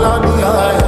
la nihayet